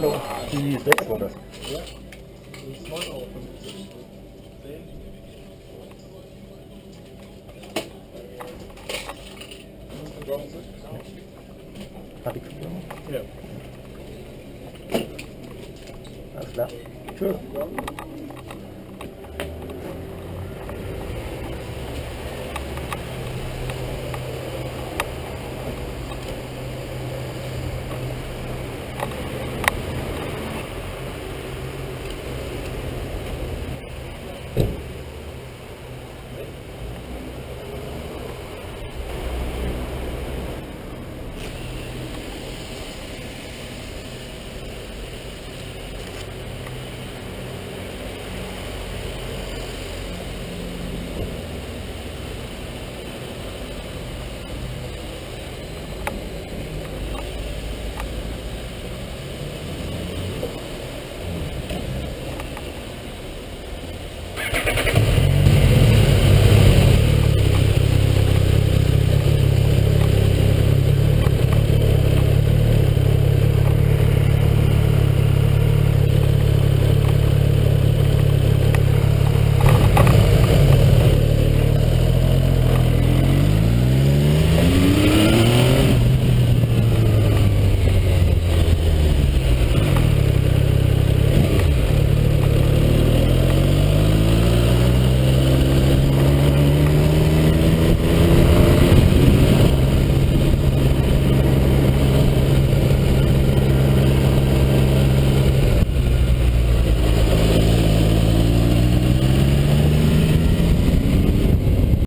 Hallo, die 6 war das. Ja. Das ist 9,50 Euro. Hat die Küche schon. Ja. Alles klar. Tschüss.